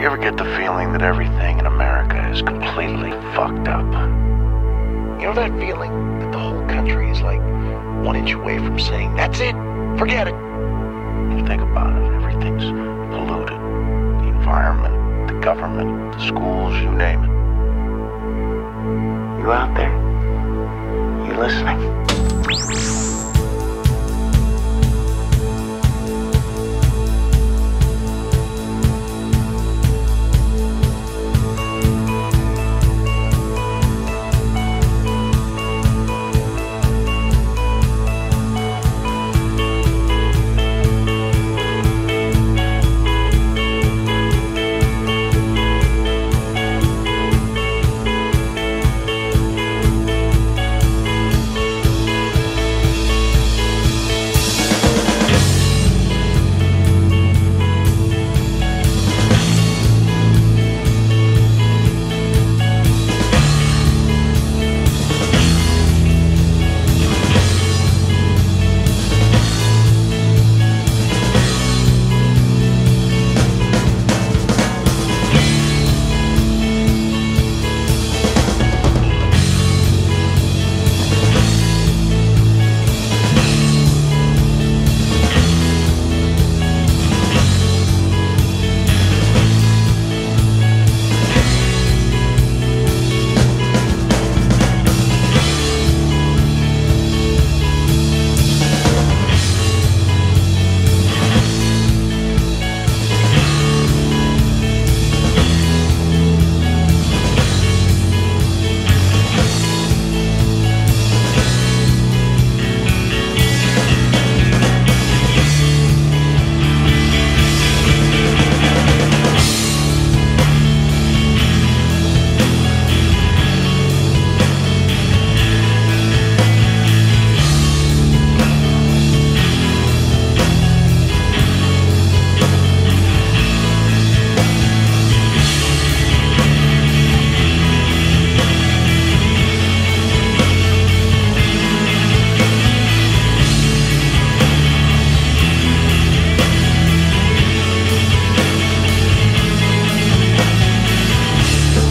You ever get the feeling that everything in America is completely fucked up? You know that feeling that the whole country is like one inch away from saying, that's it, forget it. You think about it, everything's polluted. The environment, the government, the schools, you name it. You out there? You listening?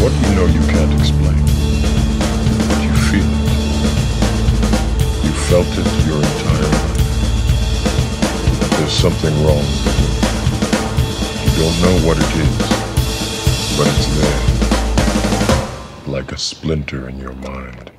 What you know you can't explain. But you feel it. You felt it your entire life. There's something wrong. You don't know what it is, but it's there. Like a splinter in your mind.